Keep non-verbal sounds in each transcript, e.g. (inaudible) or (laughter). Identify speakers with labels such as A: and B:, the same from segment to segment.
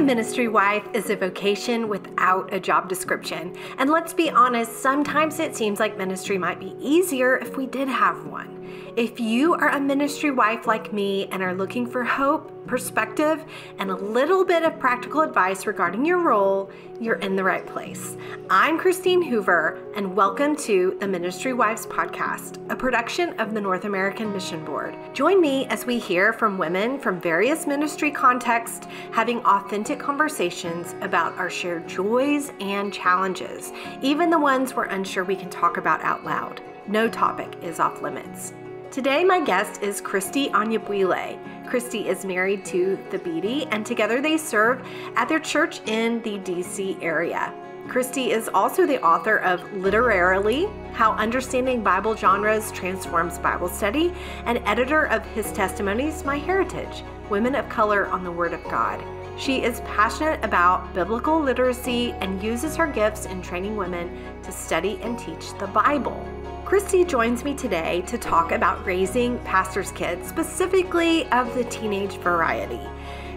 A: a ministry wife is a vocation without a job description. And let's be honest, sometimes it seems like ministry might be easier if we did have one. If you are a ministry wife like me and are looking for hope, perspective, and a little bit of practical advice regarding your role, you're in the right place. I'm Christine Hoover, and welcome to the Ministry Wives Podcast, a production of the North American Mission Board. Join me as we hear from women from various ministry contexts having authentic conversations about our shared joys and challenges, even the ones we're unsure we can talk about out loud. No topic is off limits. Today, my guest is Kristie Anyabwile. Kristie is married to Thabiti, and together they serve at their church in the DC area. Kristie is also the author of Literarily How Understanding Bible Genres Transforms Bible Study and editor of his testimonies, My Heritage Women of Color on the Word of God. She is passionate about biblical literacy and uses her gifts in training women to study and teach the Bible. Kristie joins me today to talk about raising pastors' kids, specifically of the teenage variety.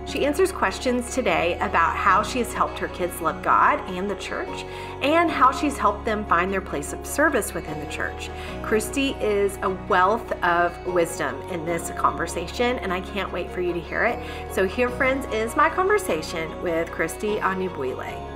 A: She answers questions today about how she has helped her kids love God and the church, and how she's helped them find their place of service within the church. Kristie is a wealth of wisdom in this conversation, and I can't wait for you to hear it. So, here, friends, is my conversation with Kristie Anyabwile.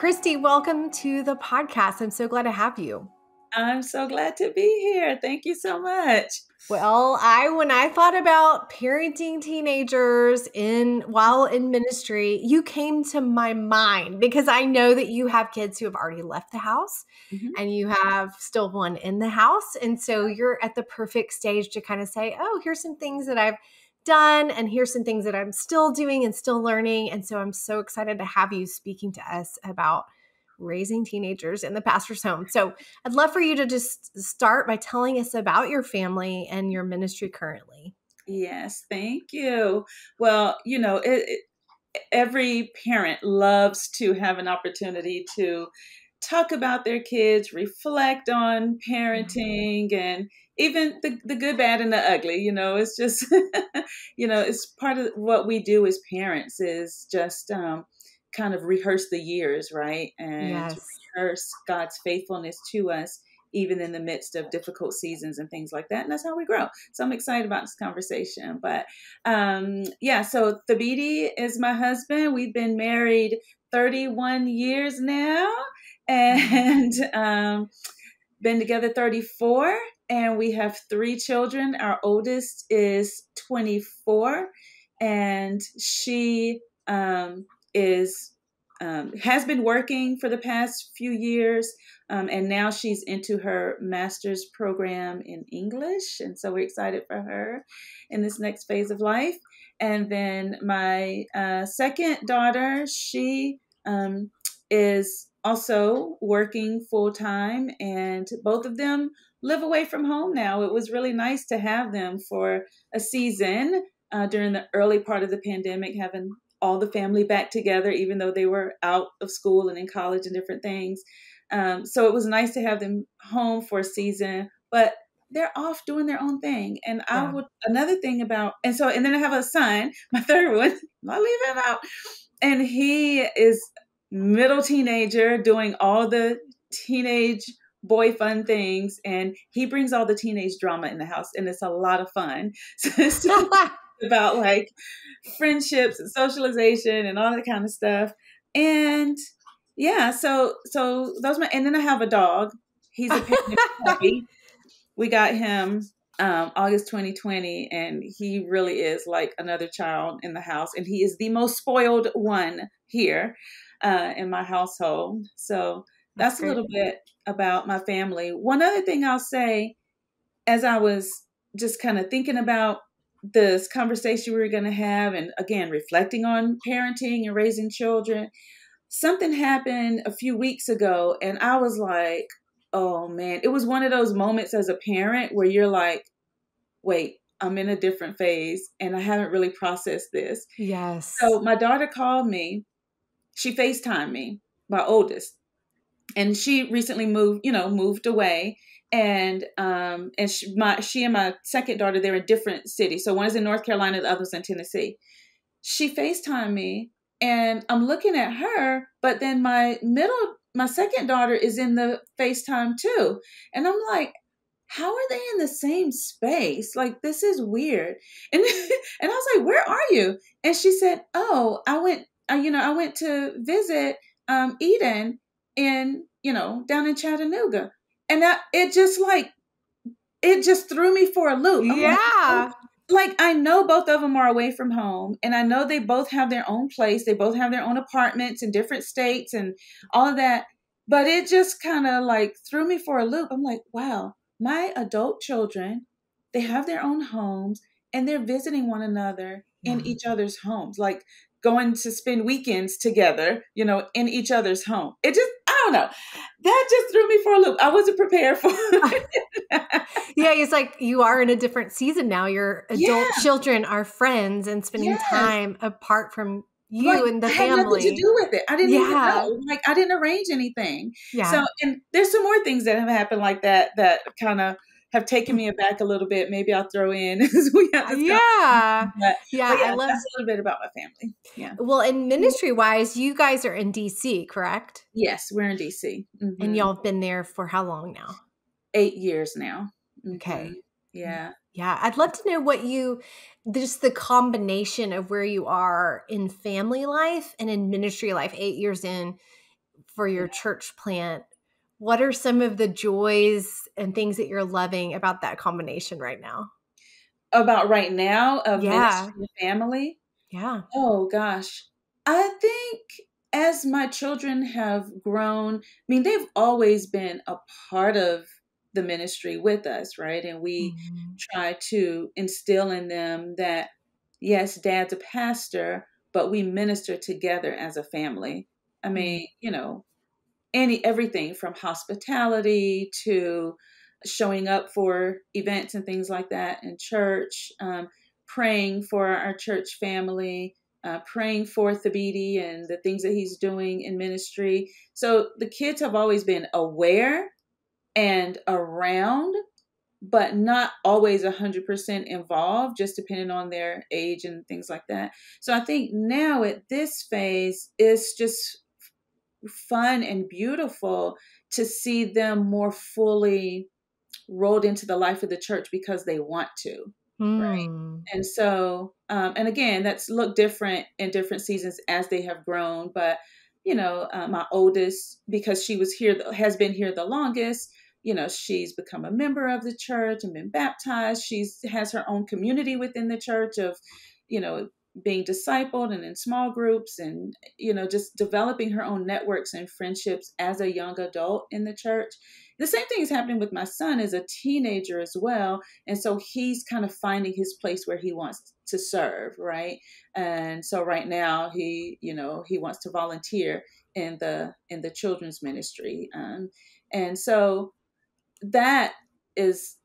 A: Kristie, welcome to the podcast. I'm so glad to have you.
B: I'm so glad to be here. Thank you so much.
A: Well, I when I thought about parenting teenagers in while in ministry, you came to my mind because I know that you have kids who have already left the house mm-hmm. and you have still one in the house. And so you're at the perfect stage to kind of say, "Oh, here's some things that I've done and here's some things that I'm still doing and still learning. And so I'm so excited to have you speaking to us about raising teenagers in the pastor's home. So I'd love for you to just start by telling us about your family and your ministry currently.
B: Yes, thank you. Well, you know, it, it, every parent loves to have an opportunity to talk about their kids, reflect on mm-hmm. parenting, and even the, the good, bad, and the ugly. You know, it's just, (laughs) you know, it's part of what we do as parents is just um, kind of rehearse the years, right? And yes. rehearse God's faithfulness to us, even in the midst of difficult seasons and things like that. And that's how we grow. So I'm excited about this conversation. But um, yeah, so Thabiti is my husband. We've been married 31 years now (laughs) and um, been together 34 and we have three children. Our oldest is 24 and she um, is um, has been working for the past few years um, and now she's into her master's program in english and so we're excited for her in this next phase of life. And then my uh, second daughter she um, is also working full time, and both of them live away from home now. It was really nice to have them for a season uh, during the early part of the pandemic, having all the family back together, even though they were out of school and in college and different things. Um, so it was nice to have them home for a season, but they're off doing their own thing. And yeah. I would another thing about and so and then I have a son, (laughs) my third one. (laughs) I'll leave him out. And he is middle teenager doing all the teenage boy fun things and he brings all the teenage drama in the house and it's a lot of fun. (laughs) So it's (laughs) about like friendships and socialization and all that kind of stuff. And yeah so so those my and then i have a dog. He's a (laughs) puppy. We got him um, August 2020, and he really is like another child in the house, and he is the most spoiled one here uh, in my household. So that's, a little bit about my family. One other thing I'll say, as I was just kind of thinking about this conversation we were going to have, and again, reflecting on parenting and raising children, something happened a few weeks ago, and I was like, oh man, it was one of those moments as a parent where you're like, wait, I'm in a different phase and I haven't really processed this.
A: Yes.
B: So my daughter called me she FaceTimed me, my oldest. And she recently moved, you know, moved away. and um and she, my she and my second daughter they're in different cities. So one is in north carolina the other's in tennessee. She Facetime me and i'm looking at her but then my middle my second daughter is in the facetime too. And i'm like how are they in the same space? Like this is weird. (laughs) And and i was like where are you? And she said oh i went uh, you know i went to visit um eden in you know down in chattanooga and that it just like it just threw me for a loop. I'm
A: yeah.
B: Like, oh, like I know both of them are away from home and I know they both have their own place. They both have their own apartments in different states and all of that. But it just kind of like threw me for a loop. I'm like, wow, my adult children, they have their own homes and they're visiting one another in each other's homes. Like going to spend weekends together, you know, in each other's home. It just, don't know. That just threw me for a loop. I wasn't prepared for it. (laughs)
A: yeah, it's like you are in a different season now. Your adult yeah. children are friends and spending yes. time apart from you like, and the
B: I
A: family.
B: to do with it. I didn't yeah. even know. Like I didn't arrange anything. Yeah. So and there's some more things that have happened like that that kind of have taken me aback a little bit. Maybe I'll throw in (laughs) as we have
A: this Yeah.
B: But, yeah, but yeah, I love that's a little bit about my family. Yeah.
A: Well, in ministry wise, you guys are in DC, correct?
B: Yes, we're in DC.
A: Mm-hmm. And y'all have been there for how long now?
B: Eight years now.
A: Okay.
B: Mm-hmm. Yeah.
A: Yeah. I'd love to know what you just the combination of where you are in family life and in ministry life, eight years in for your church plant what are some of the joys and things that you're loving about that combination right now?
B: About right now of yeah. family?
A: Yeah.
B: Oh gosh. I think as my children have grown, I mean, they've always been a part of the ministry with us, right? And we mm-hmm. try to instill in them that, yes, dad's a pastor, but we minister together as a family. I mm-hmm. mean, you know, any everything from hospitality to showing up for events and things like that in church, um, praying for our church family, uh, praying for Thabiti and the things that he's doing in ministry. So the kids have always been aware and around, but not always 100% involved, just depending on their age and things like that. So I think now at this phase, it's just fun and beautiful to see them more fully rolled into the life of the church because they want to. Mm. Right. Hmm. And so, um, and again, that's looked different in different seasons as they have grown. But, you know, uh, my oldest, because she was here, has been here the longest, you know, she's become a member of the church and been baptized. She's has her own community within the church of, you know, being discipled and in small groups and you know just developing her own networks and friendships as a young adult in the church. The same thing is happening with my son as a teenager as well and so he's kind of finding his place where he wants to serve right? And so right now he you know he wants to volunteer in the in the children's ministry. Um, and so that is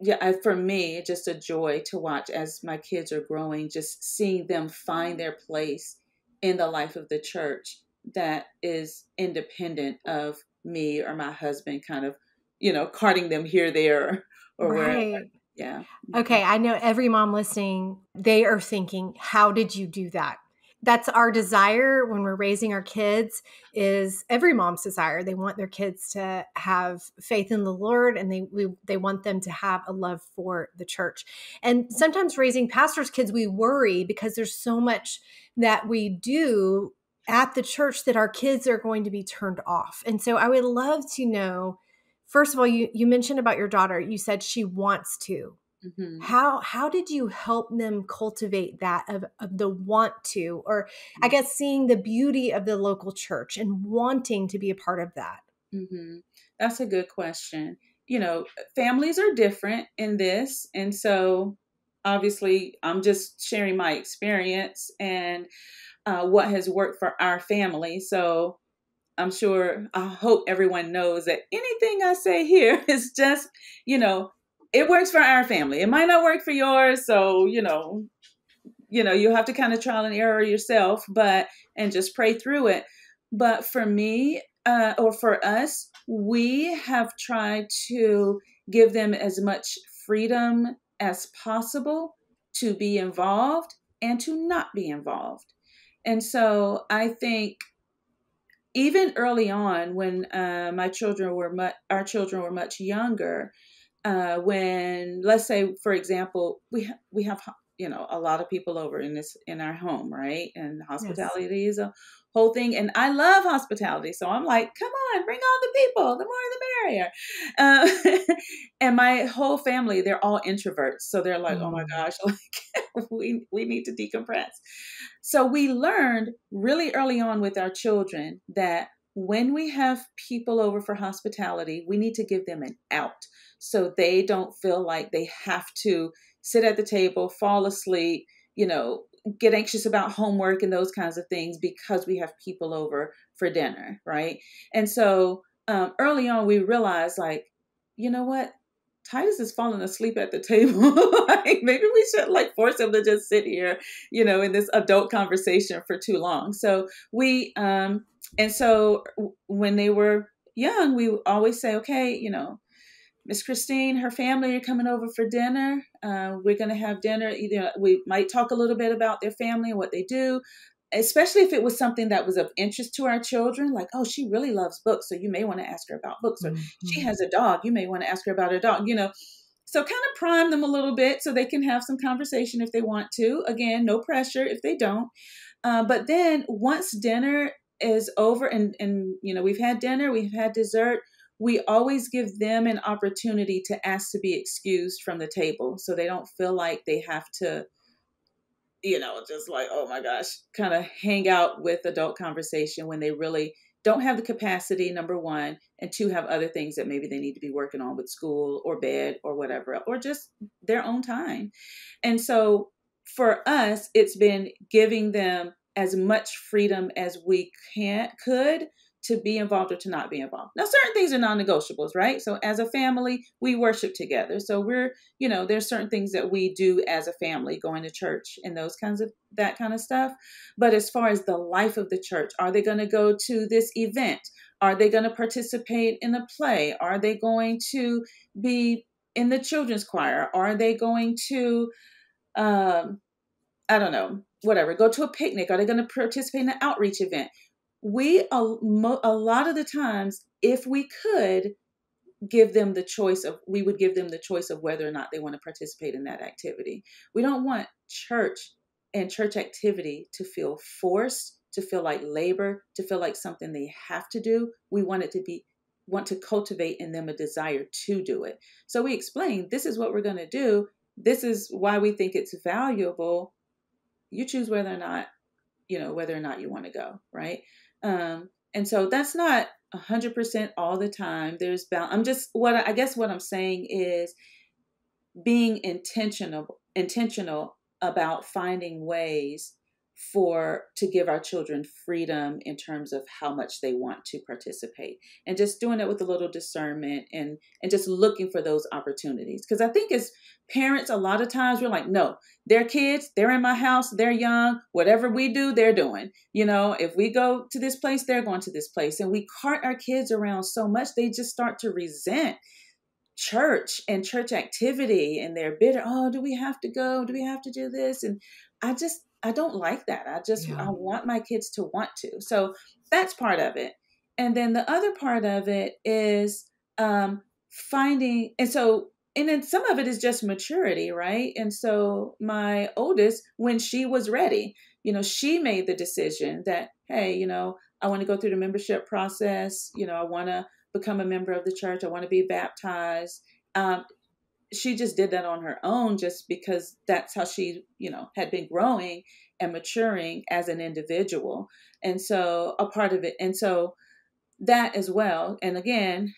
B: yeah, I, for me, it's just a joy to watch as my kids are growing, just seeing them find their place in the life of the church that is independent of me or my husband kind of, you know, carting them here, there, (laughs) or right. wherever. Yeah.
A: Okay. Mm-hmm. I know every mom listening, they are thinking, how did you do that? That's our desire when we're raising our kids is every mom's desire. They want their kids to have faith in the lord and they we, they want them to have a love for the church. And sometimes raising pastors kids we worry because there's so much that we do at the church that our kids are going to be turned off. And so i would love to know first of all you you mentioned about your daughter. You said she wants to Mm-hmm. How how did you help them cultivate that of, of the want to, or I mm. guess seeing the beauty of the local church and wanting to be a part of that?
B: Mm-hmm. That's a good question. You know, families are different in this, and so obviously, I'm just sharing my experience and uh, what has worked for our family. So I'm sure, I hope everyone knows that anything I say here (laughs) is just, you know, it works for our family. It might not work for yours, so you know, you know, you have to kind of trial and error yourself, but and just pray through it. But for me, uh, or for us, we have tried to give them as much freedom as possible to be involved and to not be involved. And so I think even early on when uh, my children were mu- our children were much younger, uh, when let's say for example we ha- we have you know a lot of people over in this in our home right and hospitality yes. is a whole thing and i love hospitality so i'm like come on bring all the people the more the merrier uh, (laughs) and my whole family they're all introverts so they're like mm. oh my mm. gosh (laughs) like we we need to decompress so we learned really early on with our children that when we have people over for hospitality we need to give them an out so they don't feel like they have to sit at the table, fall asleep, you know, get anxious about homework and those kinds of things because we have people over for dinner, right? And so um, early on, we realized, like, you know what? Titus is falling asleep at the (laughs) table. like maybe we should like force him to just sit here, you know, in this adult conversation for too long. So we, um, and so when they were young, we always say, okay, you know, Miss Christine, her family are coming over for dinner. Uh, we're going to have dinner. Either we might talk a little bit about their family and what they do, especially if it was something that was of interest to our children. Like, oh, she really loves books, so you may want to ask her about books. Or mm-hmm. she has a dog, you may want to ask her about her dog. You know, so kind of prime them a little bit so they can have some conversation if they want to. Again, no pressure if they don't. Uh, but then once dinner is over and and you know we've had dinner, we've had dessert we always give them an opportunity to ask to be excused from the table so they don't feel like they have to you know just like oh my gosh kind of hang out with adult conversation when they really don't have the capacity number one and two have other things that maybe they need to be working on with school or bed or whatever or just their own time. And so for us it's been giving them as much freedom as we can could to be involved or to not be involved. Now, certain things are non negotiables, right? So, as a family, we worship together. So, we're, you know, there's certain things that we do as a family, going to church and those kinds of that kind of stuff. But as far as the life of the church, are they going to go to this event? Are they going to participate in a play? Are they going to be in the children's choir? Are they going to, um, I don't know, whatever, go to a picnic? Are they going to participate in an outreach event? We a, a lot of the times if we could give them the choice of we would give them the choice of whether or not they want to participate in that activity. We don't want church and church activity to feel forced to feel like labor to feel like something they have to do. We want it to be want to cultivate in them a desire to do it. So we explain this is what we're going to do. This is why we think it's valuable. You choose whether or not you know whether or not you want to go right um, and so that's not 100% all the time. There's balance. I'm just what I guess what I'm saying is being intentional intentional about finding ways for to give our children freedom in terms of how much they want to participate and just doing it with a little discernment and and just looking for those opportunities. Because i think as parents a lot of times we're like no they're kids they're in my house they're young whatever we do they're doing. You know if we go to this place they're going to this place. And we cart our kids around so much they just start to resent church and church activity and they're bitter oh do we have to go? Do we have to do this? And i just I don't like that. I just yeah. I want my kids to want to. So that's part of it. And then the other part of it is um, finding, and so and then some of it is just maturity, right? And so my oldest, when she was ready, you know, she made the decision that, hey, you know, I want to go through the membership process. You know, I want to become a member of the church. I want to be baptized. Um, she just did that on her own just because that's how she you know had been growing and maturing as an individual. And so a part of it and so that as well and again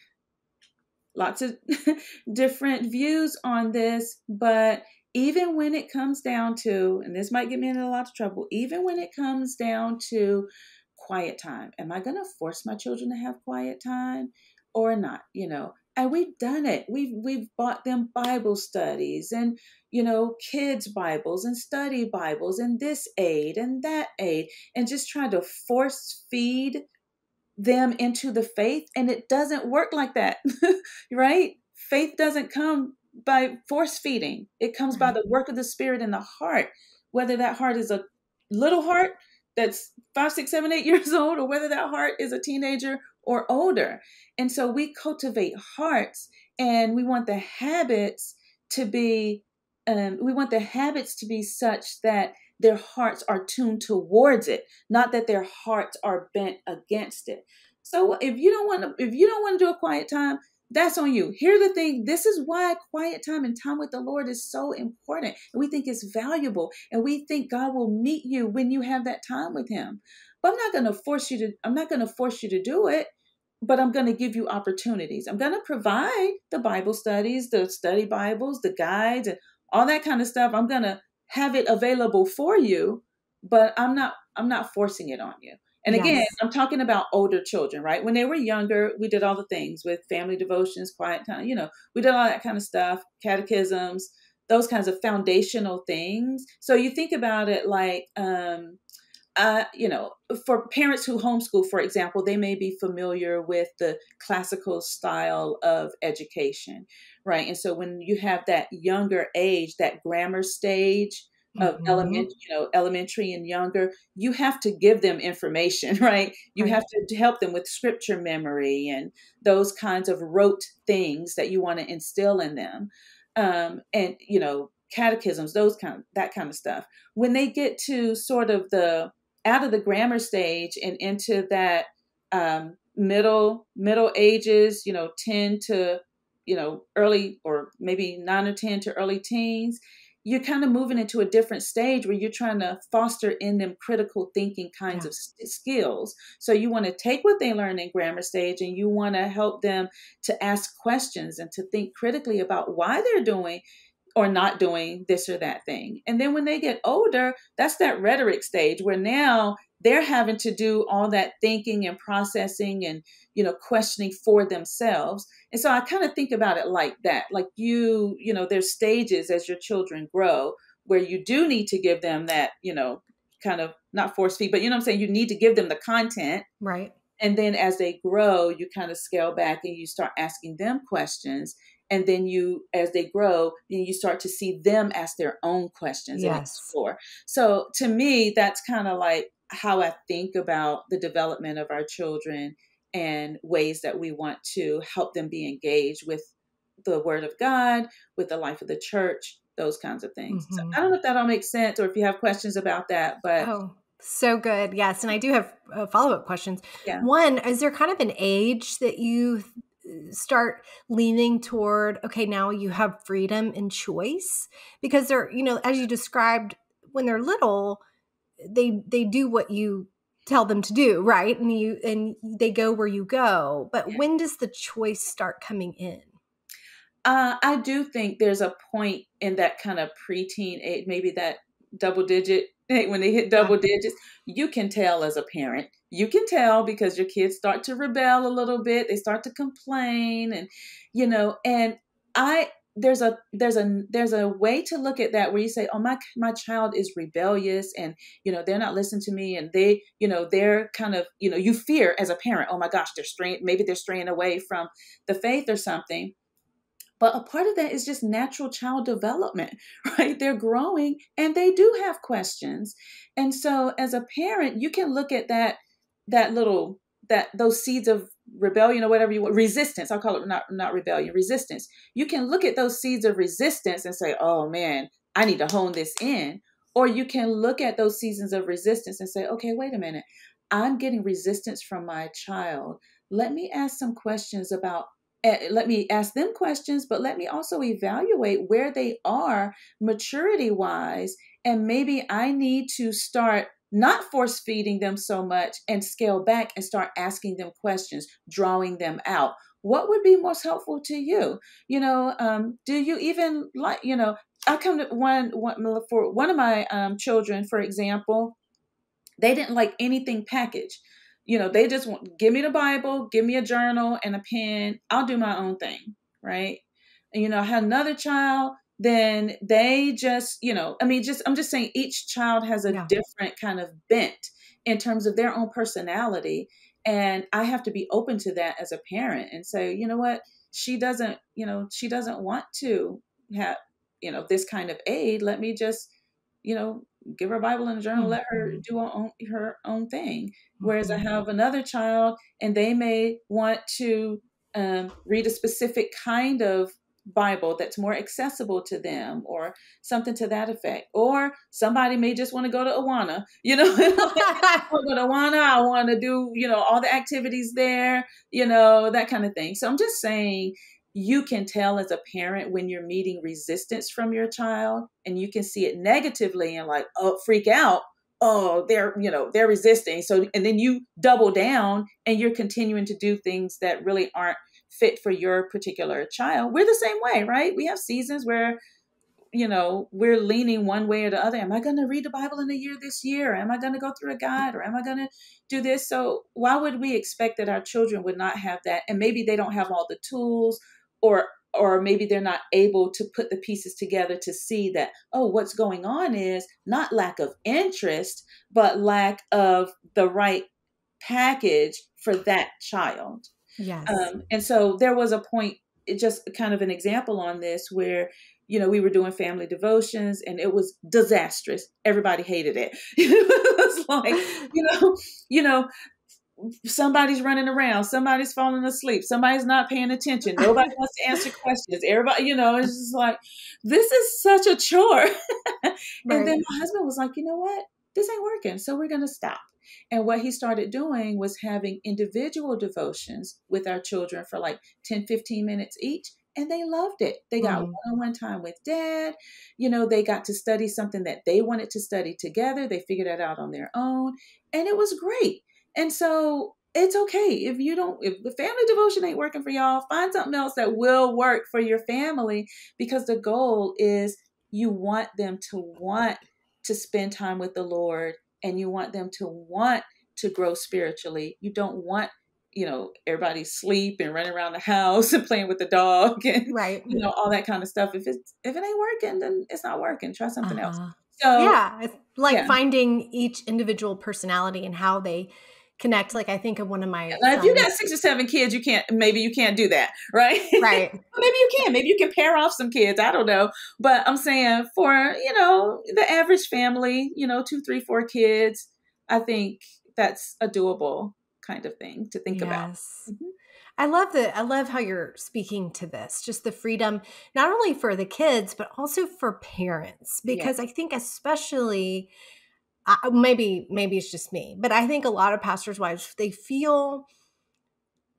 B: lots of (laughs) different views on this but even when it comes down to and this might get me into a lot of trouble even when it comes down to quiet time am i going to force my children to have quiet time or not? You know and we've done it. We've we've bought them bible studies and you know kids bibles and study bibles and this aid and that aid and just trying to force feed them into the faith. And it doesn't work like that (laughs) right? Faith doesn't come by force feeding, it comes by the work of the Spirit in the heart, whether that heart is a little heart that's five, six, seven, eight (laughs) years old, or whether that heart is a teenager or older. And so we cultivate hearts and we want the habits to be, um, we want the habits to be such that their hearts are tuned towards it, not that their hearts are bent against it. So if you don't want to, if you don't want to do a quiet time, that's on you. Here the thing, this is why quiet time and time with the Lord is so important. We think it's valuable. And we think God will meet you when you have that time with him. But I'm not going to force you to I'm not going to force you to do it, but I'm going to give you opportunities. I'm going to provide the Bible studies, the study Bibles, the guides and all that kind of stuff. I'm going to have it available for you, but I'm not I'm not forcing it on you. And again, yes. I'm talking about older children, right? When they were younger, we did all the things with family devotions, quiet time, you know, we did all that kind of stuff, catechisms, those kinds of foundational things. So you think about it like, um, uh, you know, for parents who homeschool, for example, they may be familiar with the classical style of education, right? And so when you have that younger age, that grammar stage, of mm-hmm. element, you know, elementary and younger, you have to give them information, (laughs) right? You right. have to help them with scripture memory and those kinds of rote things that you want to instill in them. Um, and you know, catechisms, those kind of that kind of stuff. When they get to sort of the out of the grammar stage and into that um, middle middle ages, you know, ten to you know early or maybe nine or ten to early teens you're kind of moving into a different stage where you're trying to foster in them critical thinking kinds yeah. of skills. So you want to take what they learn in grammar stage and you want to help them to ask questions and to think critically about why they're doing or not doing this or that thing. And then when they get older, that's that rhetoric stage where now they're having to do all that thinking and processing and you know questioning for themselves. And so i kind of think about it like that like you you know there's stages as your children grow where you do need to give them that you know kind of not force feed but you know i'm saying? You need to give them the content.
A: Right.
B: And then as they grow you kind of scale back and you start asking them questions and then you as they grow then you start to see them ask their own questions yes. and explore so to me that's kind of like how I think about the development of our children and ways that we want to help them be engaged with the Word of God, with the life of the church, those kinds of things. Mm-hmm. So I don't know if that all makes sense or if you have questions about that, but.
A: Oh. So good. Yes. And I do have uh, follow up questions. Yeah. One, is there kind of an age that you start leaning toward, okay, now you have freedom and choice? Because they're, you know, as you described, when they're little, they they do what you tell them to do right? And you and they go where you go. But when does the choice start coming in?
B: Uh, i do think there's a point in that kind of preteen age maybe that double digit (laughs) when they hit double digits you can tell as a parent you can tell because your kids start to rebel a little bit they start to complain and you know and i there's a there's a there's a way to look at that where you say oh my my child is rebellious and you know they're not listening to me and they you know they're kind of you know you fear as a parent oh my gosh they're straying maybe they're straying away from the faith or something. But a part of that is just natural child development (laughs) right? They're growing and they do have questions. And so as a parent you can look at that that little that those seeds of rebellion or whatever you want resistance i'll call it not not rebellion resistance. You can look at those seeds of resistance and say oh man i need to hone this in. Or you can look at those seasons of resistance and say okay wait a minute. I'm getting resistance from my child. Let me ask some questions about uh, let me ask them questions but let me also evaluate where they are maturity wise and maybe i need to start not force feeding them so much and scale back and start asking them questions, drawing them out. What would be most helpful to you? You know, um, do you even like, you know, I come to one, one for one of my um, children, for example, they didn't like anything packaged. You know, they just want, give me the Bible, give me a journal and a pen. I'll do my own thing. Right. And, you know, I had another child, then they just, you know, I mean, just, I'm just saying each child has a yeah. different kind of bent in terms of their own personality. And I have to be open to that as a parent and say, you know what, she doesn't, you know, she doesn't want to have, you know, this kind of aid. Let me just, you know, give her a Bible and a journal, mm-hmm. let her mm-hmm. do her own, her own thing. Whereas mm-hmm. I have another child and they may want to um, read a specific kind of Bible that's more accessible to them or something to that effect. Or somebody may just want to go to Awana, you know, (laughs) I want to go to Awana, I want to do, you know, all the activities there, you know, that kind of thing. So I'm just saying you can tell as a parent when you're meeting resistance from your child and you can see it negatively and like, oh, freak out. Oh, they're, you know, they're resisting. So, and then you double down and you're continuing to do things that really aren't fit for your particular child. We're the same way, right? We have seasons where you know we're leaning one way or the other. Am i going to read the bible in a year this year? Am i going to go through a guide? Or am i going to do this? So why would we expect that our children would not have that? And maybe they don't have all the tools or or maybe they're not able to put the pieces together to see that oh what's going on is not lack of interest but lack of the right package for that child
A: Yes.
B: Um, and so there was a point, just kind of an example on this where you know, we were doing family devotions and it was disastrous. Everybody hated it. (laughs) it was like, you know, you know, somebody's running around, somebody's falling asleep, somebody's not paying attention, nobody wants to answer questions. Everybody, you know, it's just like, this is such a chore. right. (laughs) And then my husband was like, you know what? This ain't working. So we're going to stop. And what he started doing was having individual devotions with our children for like 10, 15 minutes each. And they loved it. They got one on one time with dad. You know, they got to study something that they wanted to study together. They figured it out on their own. And it was great. And so it's okay if you don't if the family devotion ain't working for y'all find something else that will work for your family because the goal is you want them to want to spend time with the lord and you want them to want to grow spiritually. You don't want you know everybody sleep and running around the house (laughs) and playing with the dog (laughs) and
A: right
B: you know all that kind of stuff if it's if it ain't working then it's not working try something uh-huh. else
A: so yeah it's like yeah. finding each individual personality and how they connect. Like I think of one of my.
B: Now, if you got six or seven kids, you can't. Maybe you can't do that, (laughs) right?
A: Right. (laughs)
B: maybe you can. Maybe you can pair off some kids. I don't know, but I'm saying for you know the average family, you know, two, three, four kids. I think that's a doable kind of thing to think yes. about. Mm-hmm.
A: I love the I love how you're speaking to this. Just the freedom not only for the kids but also for parents because yes. I think especially I, maybe maybe it's just me, but I think a lot of pastors' wives they feel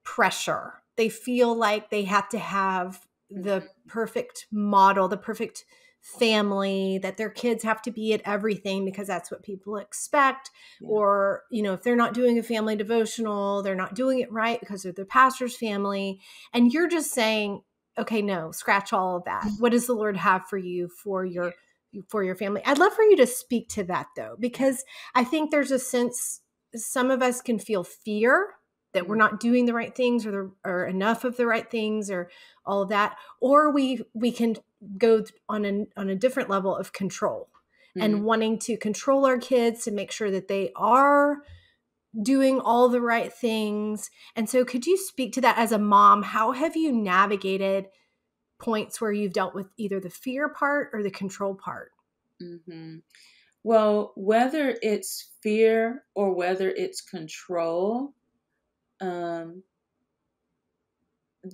A: pressure. They feel like they have to have the mm-hmm. perfect model, the perfect family, that their kids have to be at everything because that's what people expect. Yeah. Or, you know, if they're not doing a family devotional, they're not doing it right because they're the pastor's family. And you're just saying, okay, no, scratch all of that. What does the Lord have for you for your for your family. I'd love for you to speak to that though, because I think there's a sense some of us can feel fear that we're mm. not doing the right things or the, or enough of the right things or all of that, or we we can go on a on a different level of control mm-hmm. and wanting to control our kids to make sure that they are doing all the right things. And so could you speak to that as a mom? How have you navigated points where you've dealt with either the fear part or the control part?
B: Mm-hmm. Well, whether it's fear or whether it's control, um,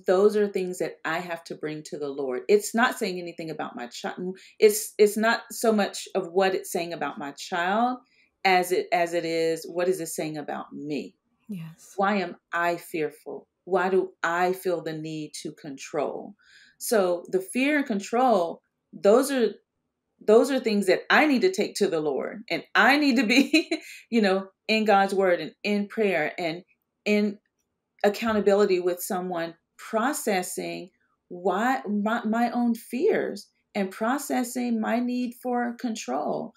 B: those are things that I have to bring to the Lord. It's not saying anything about my child. It's it's not so much of what it's saying about my child as it as it is what is it saying about me.
A: Yes.
B: Why am I fearful? Why do I feel the need to control? So the fear and control, those are those are things that I need to take to the Lord. And I need to be, (laughs) you know, in God's word and in prayer and in accountability with someone processing why my, my own fears and processing my need for control.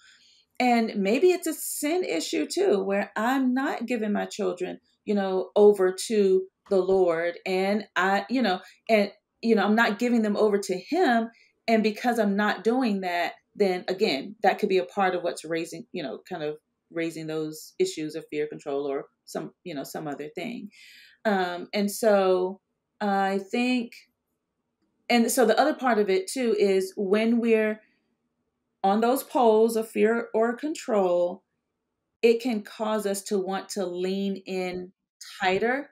B: And maybe it's a sin issue too, where I'm not giving my children, you know, over to the Lord. And I, you know, and you know, I'm not giving them over to him. And because I'm not doing that, then again, that could be a part of what's raising, you know, kind of raising those issues of fear control or some, you know, some other thing. Um, and so I think and so the other part of it too is when we're on those poles of fear or control, it can cause us to want to lean in tighter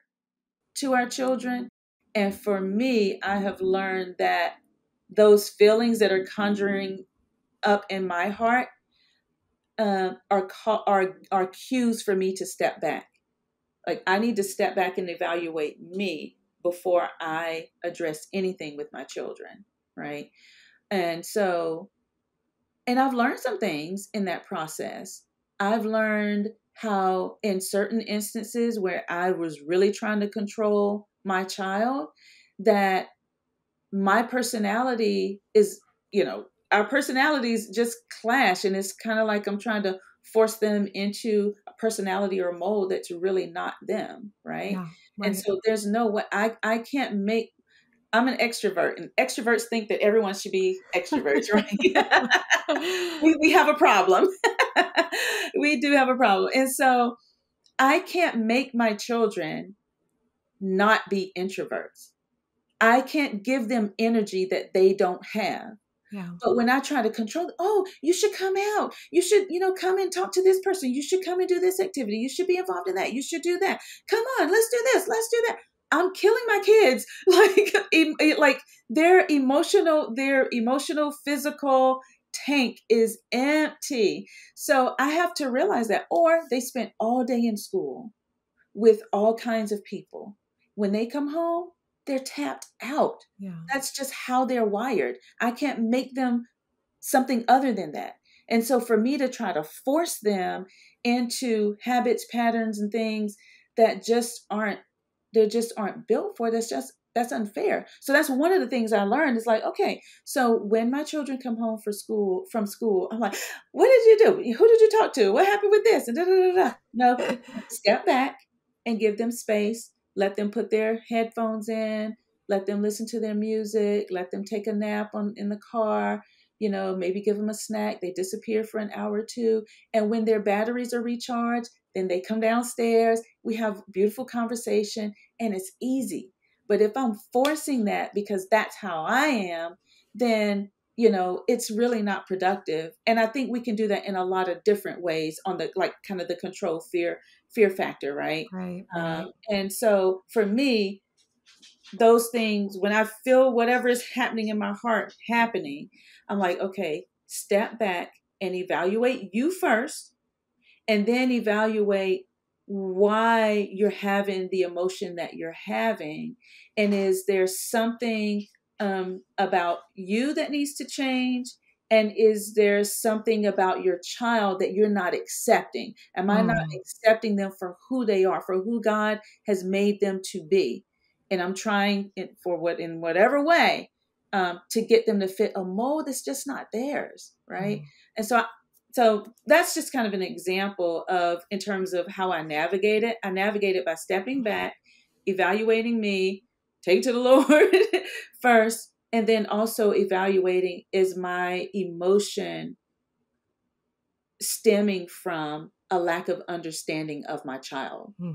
B: to our children. And for me, I have learned that those feelings that are conjuring up in my heart uh, are are are cues for me to step back. Like I need to step back and evaluate me before I address anything with my children, right? And so, and I've learned some things in that process. I've learned how, in certain instances where I was really trying to control my child, that my personality is, you know, our personalities just clash. And it's kind of like I'm trying to force them into a personality or a mold that's really not them, right? Yeah, right. And so there's no way I, I can't make I'm an extrovert, and extroverts think that everyone should be extroverts, (laughs) right? (laughs) we, we have a problem. (laughs) we do have a problem. And so I can't make my children not be introverts. I can't give them energy that they don't have. Yeah. But when I try to control, oh, you should come out. You should, you know, come and talk to this person. You should come and do this activity. You should be involved in that. You should do that. Come on, let's do this. Let's do that. I'm killing my kids. (laughs) Like, eh, like their emotional, their emotional, physical tank is empty. So I have to realize that. Or they spent all day in school with all kinds of people. When they come home, they're tapped out. Yeah. That's just how they're wired. I can't make them something other than that. And so for me to try to force them into habits, patterns, and things that just aren't, they just aren't built for, that's just that's unfair. So that's one of the things I learned is like, okay, so when my children come home for school from school, I'm like, what did you do? Who did you talk to? What happened with this? And da da da da. No, (laughs) step back and give them space let them put their headphones in, let them listen to their music, let them take a nap on in the car, you know, maybe give them a snack. They disappear for an hour or two. And when their batteries are recharged, then they come downstairs. We have beautiful conversation and it's easy. But if I'm forcing that because that's how I am, then you know it's really not productive and i think we can do that in a lot of different ways on the like kind of the control fear fear factor, right?
A: Right. Um,
B: and so for me, those things, when I feel whatever is happening in my heart happening, I'm like, okay, step back and evaluate you first, and then evaluate why you're having the emotion that you're having. And is there something um, about you that needs to change? And is there something about your child that you're not accepting? Am I mm. not accepting them for who they are, for who God has made them to be? And I'm trying it for what in whatever way um, to get them to fit a mold that's just not theirs, right? Mm. And so, I, so that's just kind of an example of in terms of how I navigate it. I navigate it by stepping back, evaluating me, take to the (laughs) Lord first, and then also evaluating is my emotion stemming from a lack of understanding of my child. Hmm.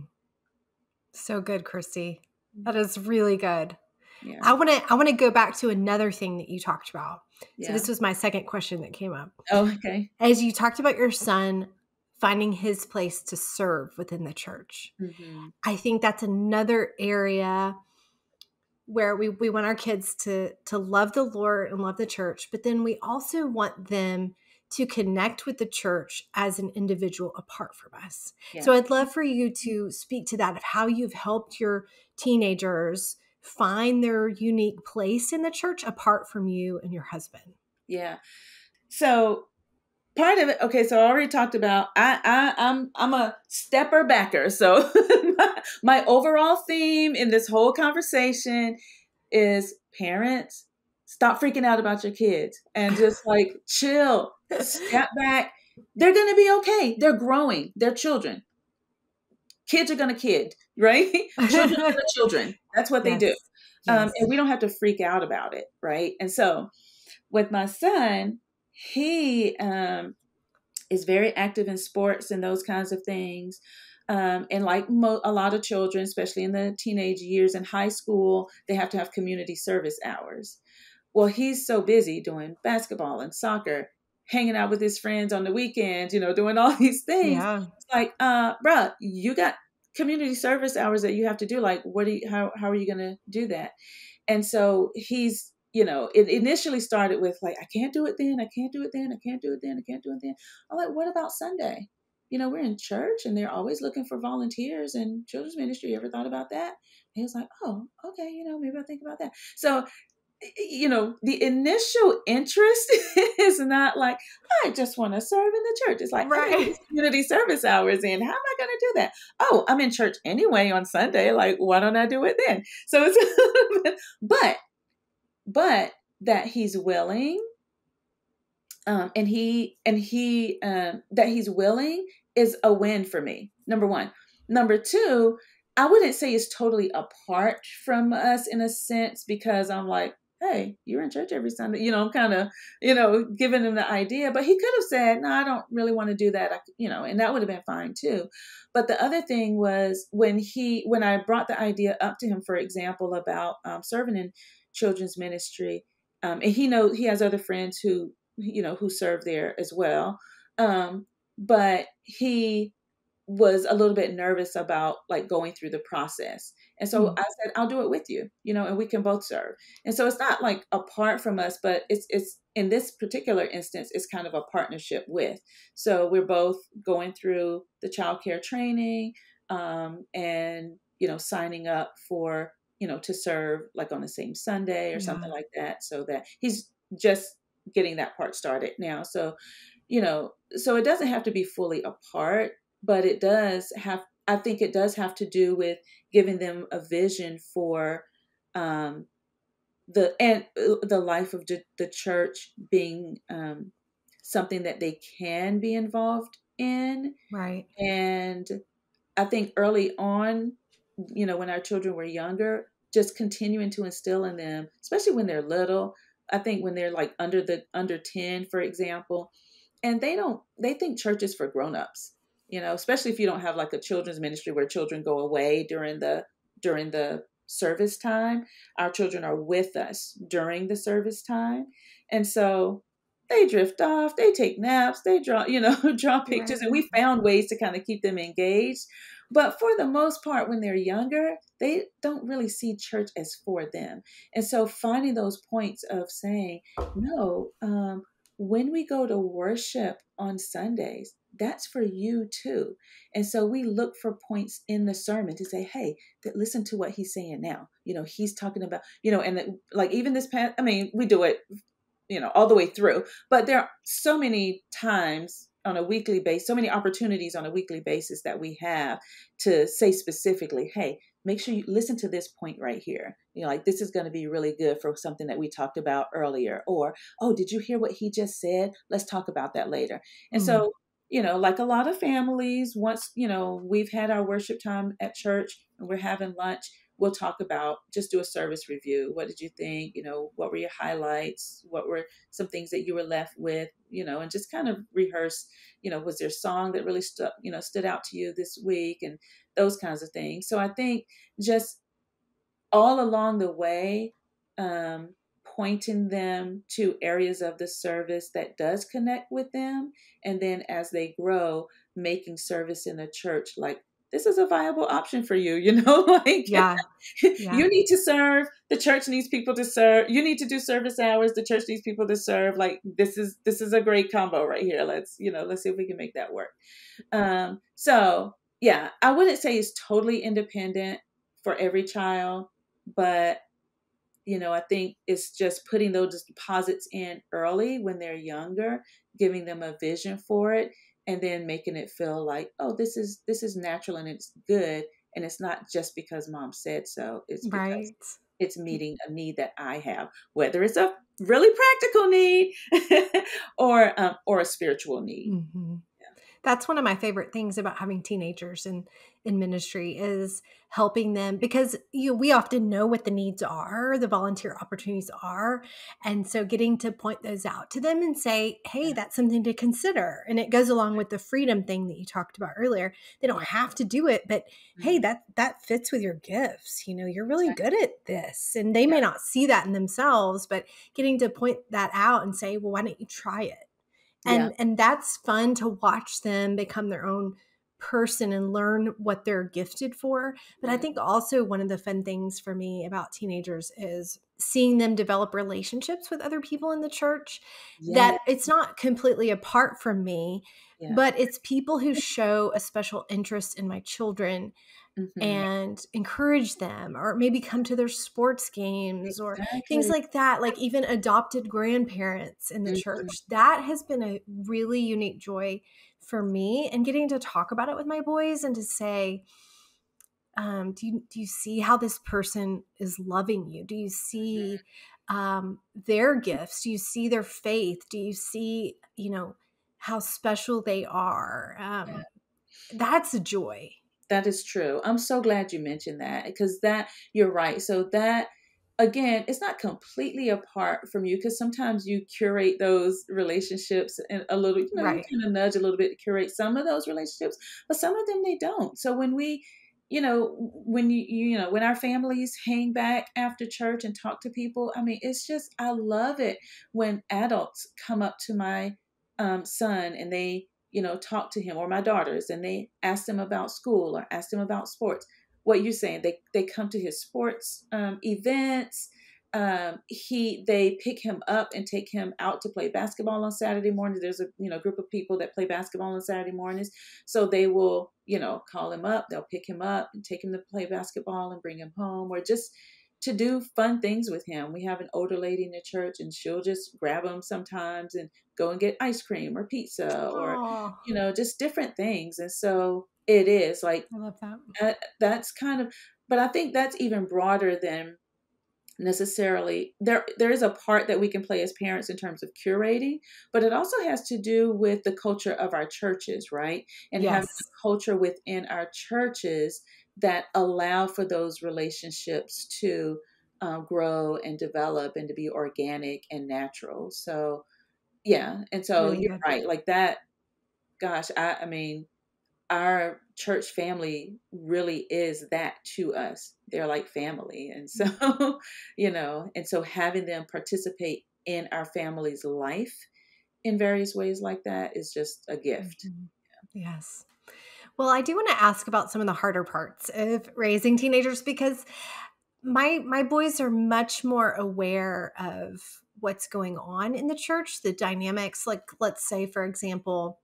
A: So good, Kristie. That is really good. Yeah. I want to I want to go back to another thing that you talked about. Yeah. So this was my second question that came up.
B: Oh, okay.
A: As you talked about your son finding his place to serve within the church. Mm-hmm. I think that's another area where we, we want our kids to to love the Lord and love the church, but then we also want them to connect with the church as an individual apart from us. Yeah. So I'd love for you to speak to that of how you've helped your teenagers find their unique place in the church apart from you and your husband.
B: Yeah. So part of it okay so i already talked about i, I i'm i'm a stepper backer so my, (laughs) my overall theme in this whole conversation is parents stop freaking out about your kids and just like chill step back. They're going to be okay. They're growing. They're children. Kids are going to kid right? (laughs) Children are children. That's what yes. they do. Yes. um, and we don't have to freak out about it right? And so with my son he um, is very active in sports and those kinds of things. Um, and like mo- a lot of children, especially in the teenage years in high school, they have to have community service hours. well, he's so busy doing basketball and soccer, hanging out with his friends on the weekends, you know, doing all (laughs) these things. Yeah. It's like, uh, bruh, you got community service hours that you have to do. Like, what do you, how, how are you going to do that? And so he's, you know, it initially started with like, I can't do it then. I can't do it then. I can't do it then. I can't do it then. I'm like, what about Sunday? You know, we're in church and they're always looking for volunteers and children's ministry. You ever thought about that? he was like, oh, okay, you know, maybe I'll think about that. So you know, the initial interest (laughs) is not like, I just want to serve in the church. It's like, right. community service hours in. How am I going to do that? Oh, I'm in church anyway on Sunday. Like, why don't I do it then? So it's, (laughs) but, but that he's willing, um, and he, and he, um, that he's willing is a win for me. Number one. Number two, I wouldn't say it's totally apart from us in a sense because I'm like, hey, you're in church every Sunday. You know, I'm kind of, you know, giving him the idea. But he could have said, no, I don't really want to do that. I, you know, and that would have been fine too. But the other thing was when he, when I brought the idea up to him, for example, about um, serving in children's ministry, um, and he knows he has other friends who, you know, who serve there as well. Um, but he was a little bit nervous about like going through the process. And so mm-hmm. I said, I'll do it with you, you know, and we can both serve. And so it's not like apart from us, but it's it's in this particular instance, it's kind of a partnership with. So we're both going through the child care training um, and you know signing up for you know to serve like on the same Sunday or yeah. something like that. So that he's just getting that part started now. So you know, so it doesn't have to be fully apart but it does have i think it does have to do with giving them a vision for um, the and uh, the life of the church being um, something that they can be involved in
A: right
B: and i think early on you know when our children were younger just continuing to instill in them especially when they're little i think when they're like under the under 10 for example and they don't they think church is for grown-ups you know especially if you don't have like a children's ministry where children go away during the during the service time. Our children are with us during the service time and so they drift off they take naps they draw you know (laughs) draw pictures and we found ways to kind of keep them engaged but for the most part when they're younger they don't really see church as for them and so finding those points of saying no um, when we go to worship on sundays that's for you too. And so we look for points in the sermon to say, hey, listen to what he's saying now. You know, he's talking about, you know, and like even this past, I mean, we do it, you know, all the way through, but there are so many times on a weekly basis, so many opportunities on a weekly basis that we have to say specifically, hey, make sure you listen to this point right here. You know, like this is going to be really good for something that we talked about earlier. Or, oh, did you hear what he just said? Let's talk about that later. And mm-hmm. so you know, like a lot of families, once, you know, we've had our worship time at church and we're having lunch, we'll talk about just do a service review. What did you think? You know, what were your highlights? What were some things that you were left with? You know, and just kind of rehearse, you know, was there a song that really stuck, you know, stood out to you this week and those kinds of things. So I think just all along the way, um, pointing them to areas of the service that does connect with them and then as they grow making service in a church like this is a viable option for you you (laughs) know like yeah. (laughs) yeah. you need to serve the church needs people to serve you need to do service hours the church needs people to serve like this is this is a great combo right here let's you know let's see if we can make that work um so yeah i wouldn't say it's totally independent for every child but you know, I think it's just putting those deposits in early when they're younger, giving them a vision for it, and then making it feel like, oh, this is this is natural and it's good, and it's not just because mom said so. It's because right. it's meeting a need that I have, whether it's a really practical need (laughs) or um, or a spiritual need.
A: Mm-hmm. That's one of my favorite things about having teenagers in in ministry is helping them because you we often know what the needs are the volunteer opportunities are and so getting to point those out to them and say hey that's something to consider and it goes along with the freedom thing that you talked about earlier. They don't have to do it but hey mm-hmm. that that fits with your gifts you know you're really good at this and they may not see that in themselves but getting to point that out and say well why don't you try it and yeah. and that's fun to watch them become their own person and learn what they're gifted for but i mm-hmm. think also one of the fun things for me about teenagers is seeing them develop relationships with other people in the church yeah. that it's not completely apart from me yeah. but it's people who show a special interest in my children Mm-hmm. and encourage them or maybe come to their sports games exactly. or things like that like even adopted grandparents in the mm-hmm. church that has been a really unique joy for me and getting to talk about it with my boys and to say um, do you do you see how this person is loving you do you see mm-hmm. um, their gifts do you see their faith do you see you know how special they are um, that's a joy
B: that is true. I'm so glad you mentioned that because that you're right. So that again, it's not completely apart from you because sometimes you curate those relationships and a little, you know, right. you kind of nudge a little bit to curate some of those relationships, but some of them they don't. So when we, you know, when you you know when our families hang back after church and talk to people, I mean, it's just I love it when adults come up to my um, son and they you know, talk to him or my daughters and they ask them about school or ask them about sports. What you're saying, they they come to his sports um, events. Um, he they pick him up and take him out to play basketball on Saturday mornings. There's a you know group of people that play basketball on Saturday mornings, so they will you know call him up. They'll pick him up and take him to play basketball and bring him home, or just to do fun things with him. We have an older lady in the church, and she'll just grab him sometimes and go and get ice cream or pizza or Aww. you know just different things. And so it is like
A: I love that.
B: Uh, that's kind of, but I think that's even broader than necessarily there there is a part that we can play as parents in terms of curating but it also has to do with the culture of our churches right and yes. having a culture within our churches that allow for those relationships to uh, grow and develop and to be organic and natural. So, yeah. And so really you're good. right. Like that, gosh, I, I mean, our church family really is that to us. They're like family. And so, (laughs) you know, and so having them participate in our family's life in various ways like that is just a gift.
A: Mm-hmm. Yes. Well, I do want to ask about some of the harder parts of raising teenagers because my my boys are much more aware of what's going on in the church, the dynamics. Like, let's say, for example,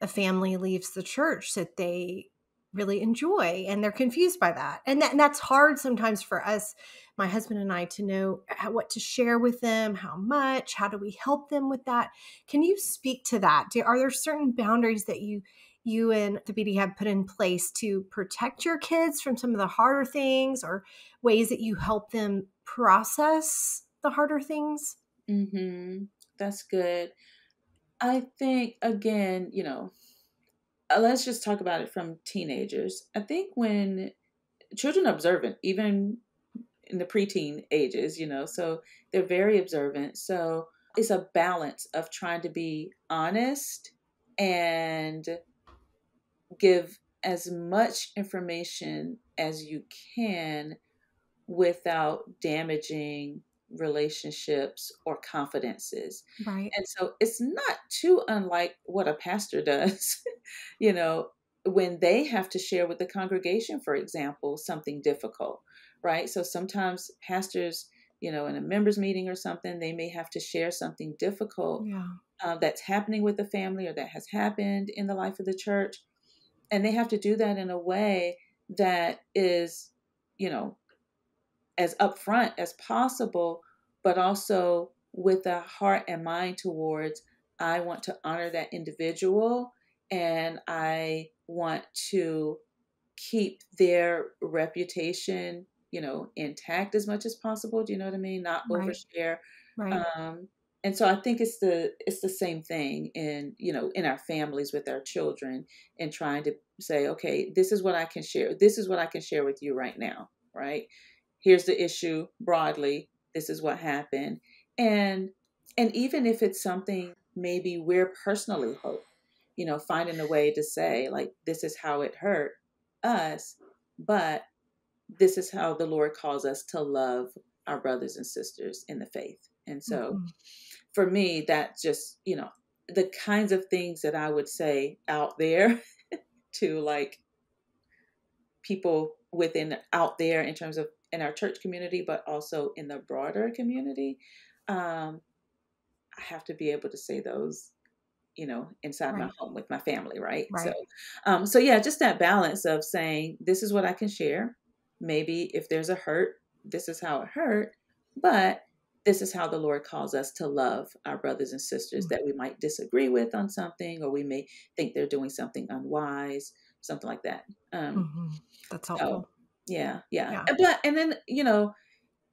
A: a family leaves the church that they really enjoy and they're confused by that. And, that, and that's hard sometimes for us, my husband and I, to know how, what to share with them, how much, how do we help them with that? Can you speak to that? Do, are there certain boundaries that you you and Thabiti have put in place to protect your kids from some of the harder things or ways that you help them process the harder things?
B: Mm-hmm. That's good. I think, again, you know, uh, let's just talk about it from teenagers. I think when children are observant, even in the preteen ages, you know, so they're very observant. So it's a balance of trying to be honest and give as much information as you can without damaging relationships or confidences.
A: Right.
B: And so it's not too unlike what a pastor (laughs) does, you know, when they have to share with the congregation, for example, something difficult, right? So sometimes pastors, you know, in a members meeting or something, they may have to share something difficult
A: yeah.
B: uh, that's happening with the family or that has happened in the life of the church and they have to do that in a way that is you know as upfront as possible but also with a heart and mind towards i want to honor that individual and i want to keep their reputation you know intact as much as possible do you know what i mean not right. overshare
A: right.
B: um and so I think it's the it's the same thing in you know in our families with our children and trying to say okay this is what I can share. This is what I can share with you right now right? Here's the issue broadly. This is what happened. And and even if it's something maybe we're personally hope you know finding a way to say like this is how it hurt us but this is how the Lord calls us to love our brothers and sisters in the faith. And so mm-hmm. For me, that just, you know, the kinds of things that I would say out there (laughs) to like people within out there in terms of in our church community, but also in the broader community. Um, I have to be able to say those, you know, inside right. my home with my family, right? right. So, um, so yeah, just that balance of saying this is what I can share. Maybe if there's a hurt, this is how it hurt, but this is how the Lord calls us to love our brothers and sisters mm-hmm. that we might disagree with on something, or we may think they're doing something unwise, something like that. Um,
A: mm-hmm. That's helpful.
B: So, yeah, yeah, yeah. But and then you know,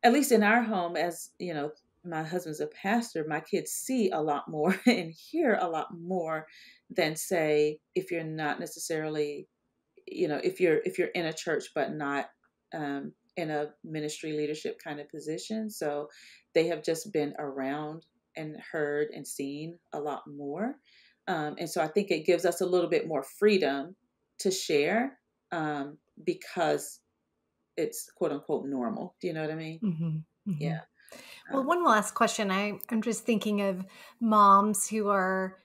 B: at least in our home, as you know, my husband's a pastor. My kids see a lot more (laughs) and hear a lot more than say if you're not necessarily, you know, if you're if you're in a church but not um, in a ministry leadership kind of position. So they have just been around and heard and seen a lot more. Um, and so I think it gives us a little bit more freedom to share um, because it's quote unquote normal. Do you know what I mean? Mm-hmm, mm-hmm. Yeah.
A: Well, um, one last question. I, I'm just thinking of moms who are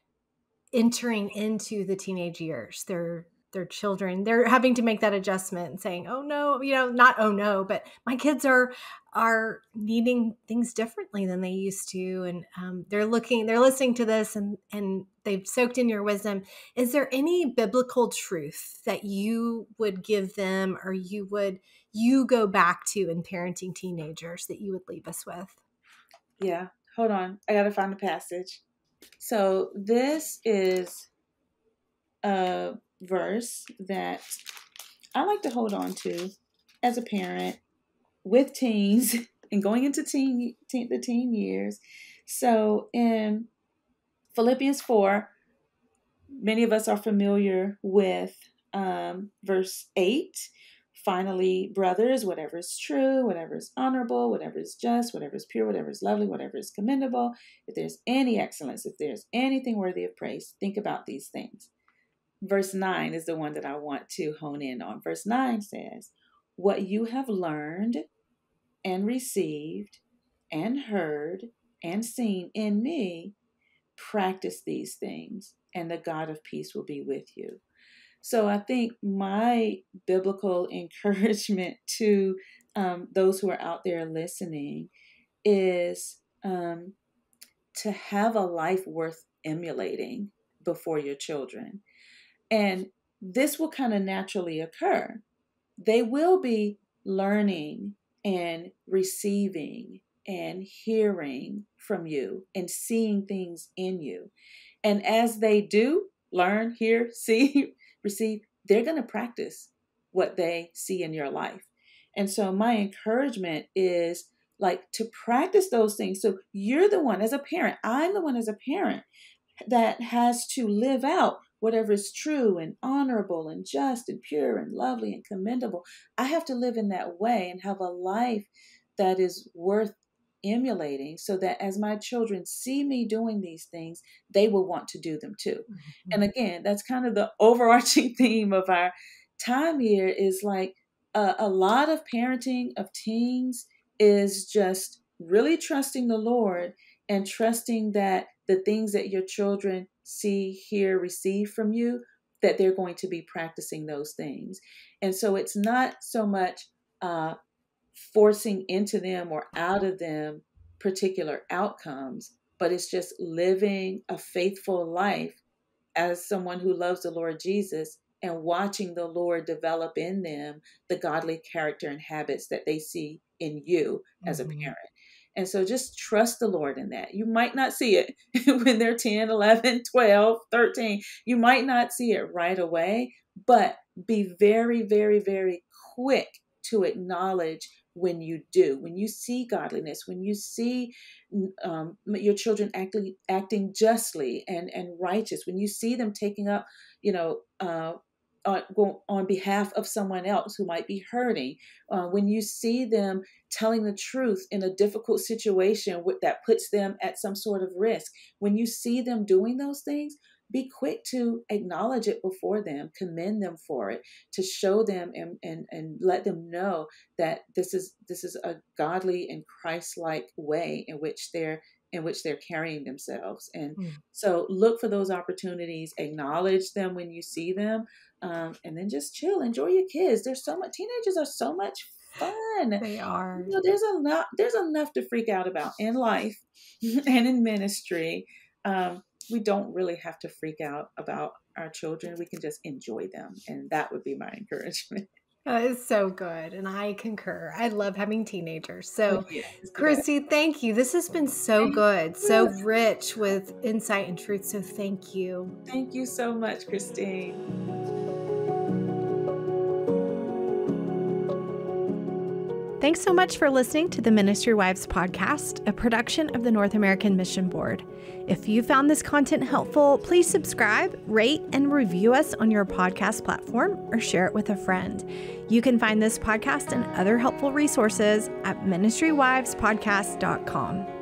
A: entering into the teenage years. They're their children they're having to make that adjustment and saying oh no you know not oh no but my kids are are needing things differently than they used to and um, they're looking they're listening to this and and they've soaked in your wisdom. Is there any biblical truth that you would give them or you would you go back to in parenting teenagers that you would leave us with?
B: Yeah hold on i gotta find the passage. So this is uh verse that I like to hold on to as a parent with teens (laughs) and going into teen, teen the teen years. So in Philippians 4, many of us are familiar with um, verse 8. Finally, brothers, whatever is true, whatever is honorable, whatever is just, whatever is pure, whatever is lovely, whatever is commendable, if there's any excellence, if there's anything worthy of praise, think about these things verse 9 is the one that I want to hone in on. Verse 9 says, What you have learned and received and heard and seen in me, practice these things, and the God of peace will be with you. So I think my biblical (laughs) encouragement to um, those who are out there listening is um, to have a life worth emulating before your children. And this will kind of naturally occur. They will be learning and receiving and hearing from you and seeing things in you. And as they do learn, hear, (laughs) see, receive, they're going to practice what they see in your life. And so my encouragement is like to practice those things. So you're the one as a parent, I'm the one as a parent that has to live out whatever is true and honorable and just and pure and lovely and commendable. I have to live in that way and have a life that is worth emulating so that as my children see me doing these things, they will want to do them too. Mm-hmm. And again, that's kind of the (laughs) overarching theme of our time here is like a, a lot of parenting of teens is just really trusting the Lord and trusting that the things that your children see, hear, receive from you, that they're going to be practicing those things. And so it's not so much uh, forcing into them or out of them particular outcomes, but it's just living a faithful life as someone who loves the Lord Jesus and watching the Lord develop in them the godly character and habits that they see in you as mm-hmm. a parent. And so just trust the Lord in that. You might not see it (laughs) when they're 10, 11, 12, 13. You might not see it right away, but be very, very, very quick to acknowledge when you do, when you see godliness, when you see um, your children acting acting justly and and righteous, when you see them taking up, you know. Uh, on, on behalf of someone else who might be hurting, uh, when you see them telling the truth in a difficult situation that puts them at some sort of risk, when you see them doing those things, be quick to acknowledge it before them, commend them for it, to show them and, and, and let them know that this is this is a godly and Christ-like way in which they're in which they're carrying themselves. And mm. so look for those opportunities, acknowledge them when you see them, um, and then just chill, enjoy your kids. There's so much teenagers are so much fun.
A: They are.
B: You know, there's a lot there's enough to freak out about in life (laughs) and in ministry. Um, we don't really have to freak out about our children. We can just enjoy them. And that would be my (laughs) encouragement.
A: That is so good. And I concur. I love having teenagers. Oh, so, oh, Kristie, thank you. This has been so good, so rich with insight and truth. So, thank you.
B: Thank you so much, Christine.
A: Thanks so much for listening to the Ministry Wives podcast, a production of the North American Mission Board. If you found this content helpful, please subscribe, rate, and review us on your podcast platform or share it with a friend. You can find this podcast and other helpful resources at ministrywivespodcast.com.